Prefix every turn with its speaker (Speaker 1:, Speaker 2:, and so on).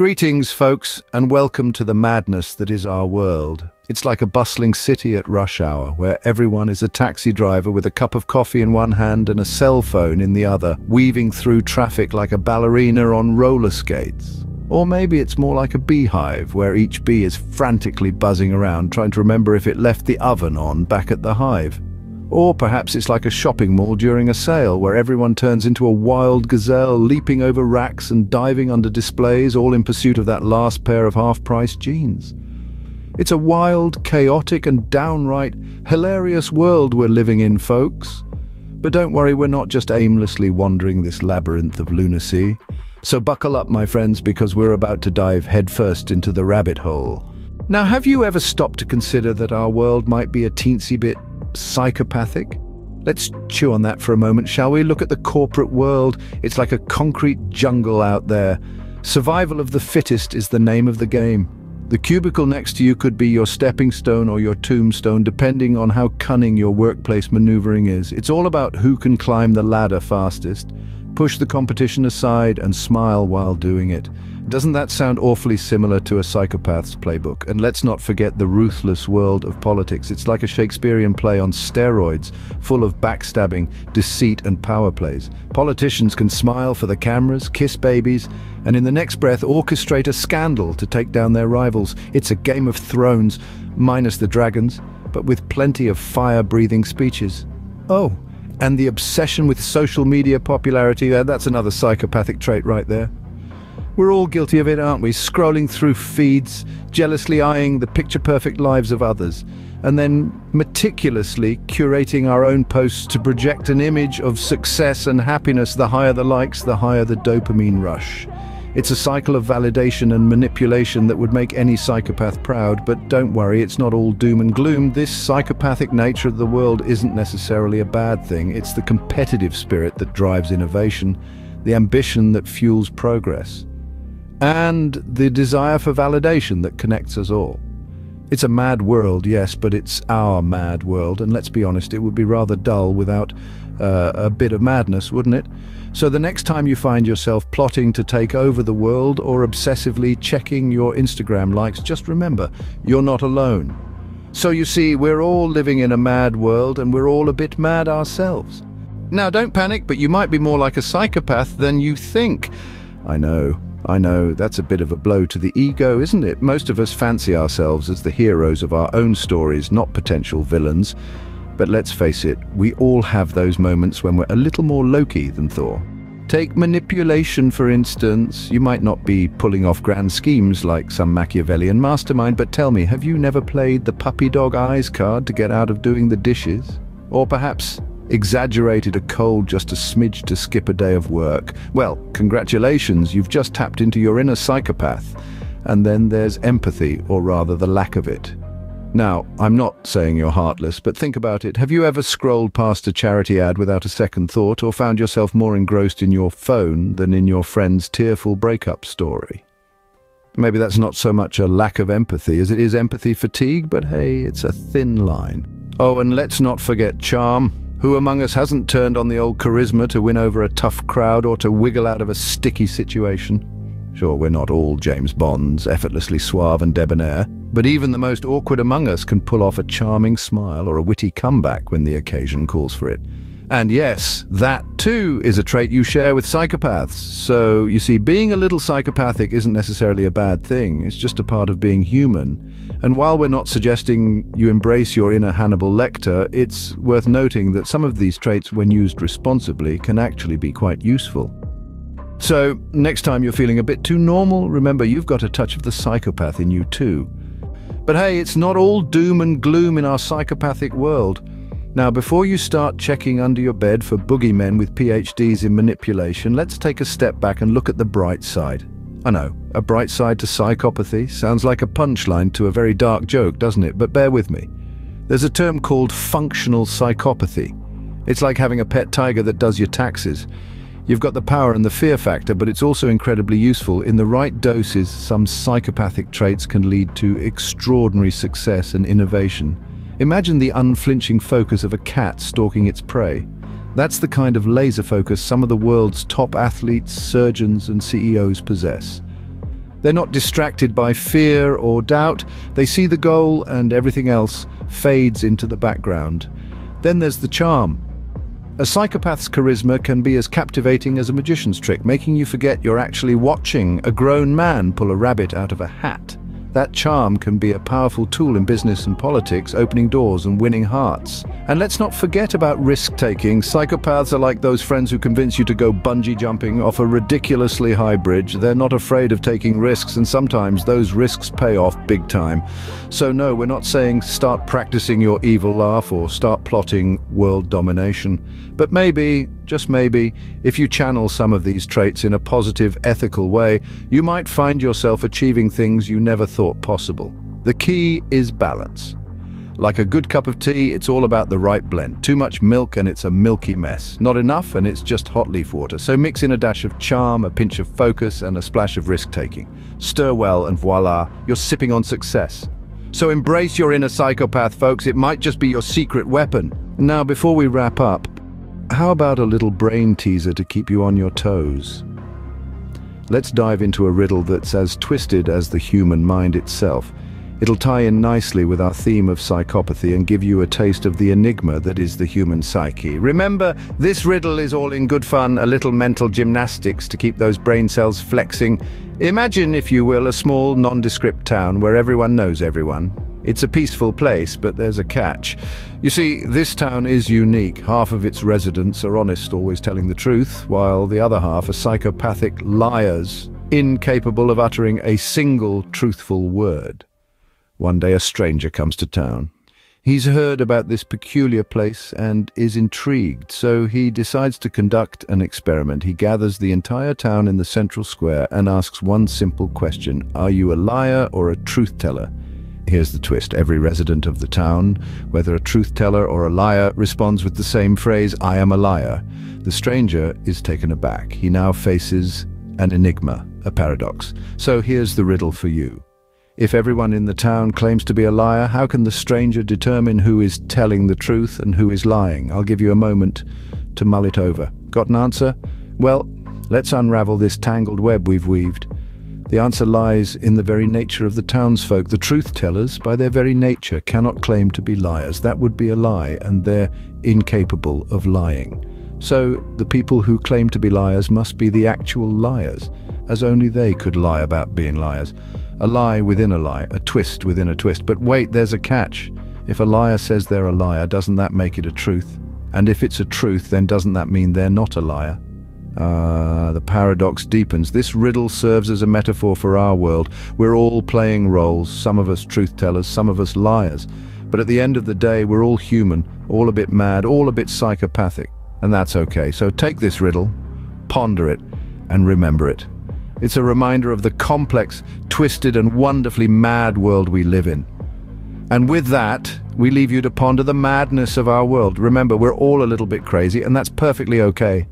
Speaker 1: Greetings, folks, and welcome to the madness that is our world. It's like a bustling city at rush hour, where everyone is a taxi driver with a cup of coffee in one hand and a cell phone in the other, weaving through traffic like a ballerina on roller skates. Or maybe it's more like a beehive, where each bee is frantically buzzing around trying to remember if it left the oven on back at the hive. Or perhaps it's like a shopping mall during a sale where everyone turns into a wild gazelle leaping over racks and diving under displays all in pursuit of that last pair of half-price jeans. It's a wild, chaotic and downright hilarious world we're living in, folks. But don't worry, we're not just aimlessly wandering this labyrinth of lunacy. So buckle up, my friends, because we're about to dive headfirst into the rabbit hole. Now, have you ever stopped to consider that our world might be a teensy bit psychopathic? Let's chew on that for a moment, shall we? Look at the corporate world. It's like a concrete jungle out there. Survival of the fittest is the name of the game. The cubicle next to you could be your stepping stone or your tombstone, depending on how cunning your workplace maneuvering is. It's all about who can climb the ladder fastest, push the competition aside and smile while doing it. Doesn't that sound awfully similar to a psychopath's playbook? And let's not forget the ruthless world of politics. It's like a Shakespearean play on steroids, full of backstabbing, deceit and power plays. Politicians can smile for the cameras, kiss babies, and in the next breath orchestrate a scandal to take down their rivals. It's a Game of Thrones, minus the dragons, but with plenty of fire-breathing speeches. Oh, and the obsession with social media popularity, that's another psychopathic trait right there. We're all guilty of it, aren't we? Scrolling through feeds, jealously eyeing the picture-perfect lives of others, and then meticulously curating our own posts to project an image of success and happiness. The higher the likes, the higher the dopamine rush. It's a cycle of validation and manipulation that would make any psychopath proud, but don't worry, it's not all doom and gloom. This psychopathic nature of the world isn't necessarily a bad thing. It's the competitive spirit that drives innovation, the ambition that fuels progress and the desire for validation that connects us all. It's a mad world, yes, but it's our mad world, and let's be honest, it would be rather dull without uh, a bit of madness, wouldn't it? So the next time you find yourself plotting to take over the world or obsessively checking your Instagram likes, just remember, you're not alone. So you see, we're all living in a mad world and we're all a bit mad ourselves. Now don't panic, but you might be more like a psychopath than you think. I know. I know, that's a bit of a blow to the ego, isn't it? Most of us fancy ourselves as the heroes of our own stories, not potential villains. But let's face it, we all have those moments when we're a little more Loki than Thor. Take manipulation, for instance. You might not be pulling off grand schemes like some Machiavellian mastermind, but tell me, have you never played the puppy dog eyes card to get out of doing the dishes? Or perhaps exaggerated a cold just a smidge to skip a day of work. Well, congratulations, you've just tapped into your inner psychopath. And then there's empathy, or rather the lack of it. Now, I'm not saying you're heartless, but think about it. Have you ever scrolled past a charity ad without a second thought, or found yourself more engrossed in your phone than in your friend's tearful breakup story? Maybe that's not so much a lack of empathy as it is empathy fatigue, but hey, it's a thin line. Oh, and let's not forget charm. Who among us hasn't turned on the old charisma to win over a tough crowd or to wiggle out of a sticky situation? Sure, we're not all James Bonds, effortlessly suave and debonair, but even the most awkward among us can pull off a charming smile or a witty comeback when the occasion calls for it. And yes, that too is a trait you share with psychopaths. So, you see, being a little psychopathic isn't necessarily a bad thing, it's just a part of being human. And while we're not suggesting you embrace your inner Hannibal Lecter, it's worth noting that some of these traits, when used responsibly, can actually be quite useful. So, next time you're feeling a bit too normal, remember you've got a touch of the psychopath in you too. But hey, it's not all doom and gloom in our psychopathic world. Now, before you start checking under your bed for boogeymen with PhDs in manipulation, let's take a step back and look at the bright side. I know, a bright side to psychopathy sounds like a punchline to a very dark joke, doesn't it? But bear with me. There's a term called functional psychopathy. It's like having a pet tiger that does your taxes. You've got the power and the fear factor, but it's also incredibly useful. In the right doses, some psychopathic traits can lead to extraordinary success and innovation. Imagine the unflinching focus of a cat stalking its prey. That's the kind of laser focus some of the world's top athletes, surgeons and CEOs possess. They're not distracted by fear or doubt. They see the goal and everything else fades into the background. Then there's the charm. A psychopath's charisma can be as captivating as a magician's trick, making you forget you're actually watching a grown man pull a rabbit out of a hat. That charm can be a powerful tool in business and politics, opening doors and winning hearts. And let's not forget about risk-taking. Psychopaths are like those friends who convince you to go bungee jumping off a ridiculously high bridge. They're not afraid of taking risks, and sometimes those risks pay off big time. So no, we're not saying start practicing your evil laugh or start plotting world domination. But maybe, just maybe, if you channel some of these traits in a positive, ethical way, you might find yourself achieving things you never thought possible. The key is balance. Like a good cup of tea, it's all about the right blend. Too much milk and it's a milky mess. Not enough and it's just hot leaf water. So mix in a dash of charm, a pinch of focus and a splash of risk-taking. Stir well and voila, you're sipping on success. So embrace your inner psychopath, folks. It might just be your secret weapon. Now, before we wrap up, how about a little brain teaser to keep you on your toes? Let's dive into a riddle that's as twisted as the human mind itself. It'll tie in nicely with our theme of psychopathy and give you a taste of the enigma that is the human psyche. Remember, this riddle is all in good fun, a little mental gymnastics to keep those brain cells flexing. Imagine, if you will, a small, nondescript town where everyone knows everyone. It's a peaceful place, but there's a catch. You see, this town is unique. Half of its residents are honest, always telling the truth, while the other half are psychopathic liars, incapable of uttering a single truthful word. One day a stranger comes to town. He's heard about this peculiar place and is intrigued, so he decides to conduct an experiment. He gathers the entire town in the central square and asks one simple question. Are you a liar or a truth teller? Here's the twist. Every resident of the town, whether a truth teller or a liar, responds with the same phrase, I am a liar. The stranger is taken aback. He now faces an enigma, a paradox. So here's the riddle for you. If everyone in the town claims to be a liar, how can the stranger determine who is telling the truth and who is lying? I'll give you a moment to mull it over. Got an answer? Well, let's unravel this tangled web we've weaved. The answer lies in the very nature of the townsfolk. The truth-tellers, by their very nature, cannot claim to be liars. That would be a lie, and they're incapable of lying. So the people who claim to be liars must be the actual liars, as only they could lie about being liars. A lie within a lie, a twist within a twist. But wait, there's a catch. If a liar says they're a liar, doesn't that make it a truth? And if it's a truth, then doesn't that mean they're not a liar? Ah, the paradox deepens. This riddle serves as a metaphor for our world. We're all playing roles, some of us truth-tellers, some of us liars. But at the end of the day, we're all human, all a bit mad, all a bit psychopathic. And that's okay. So take this riddle, ponder it, and remember it. It's a reminder of the complex, twisted, and wonderfully mad world we live in. And with that, we leave you to ponder the madness of our world. Remember, we're all a little bit crazy, and that's perfectly okay.